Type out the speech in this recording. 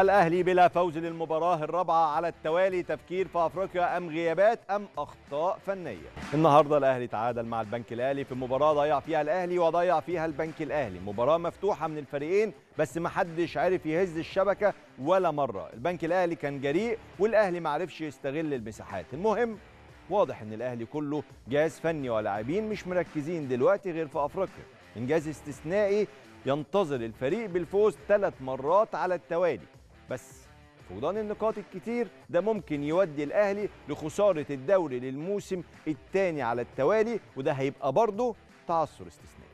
الأهلي بلا فوز للمباراة الرابعة على التوالي تفكير في أفريقيا أم غيابات أم أخطاء فنية؟ النهاردة الأهلي تعادل مع البنك الأهلي في مباراة ضيع فيها الأهلي وضيع فيها البنك الأهلي. مباراة مفتوحة من الفريقين بس محدش عرف يهز الشبكة ولا مرة. البنك الأهلي كان جريء والأهلي معرفش يستغل المساحات. المهم واضح إن الأهلي كله جهاز فني ولاعبين مش مركزين دلوقتي غير في أفريقيا. إنجاز استثنائي ينتظر الفريق بالفوز ثلاث مرات على التوالي. بس فقدان النقاط الكتير ده ممكن يودي الأهلي لخسارة الدوري للموسم الثاني على التوالي وده هيبقى برضه تعثر استثنائي.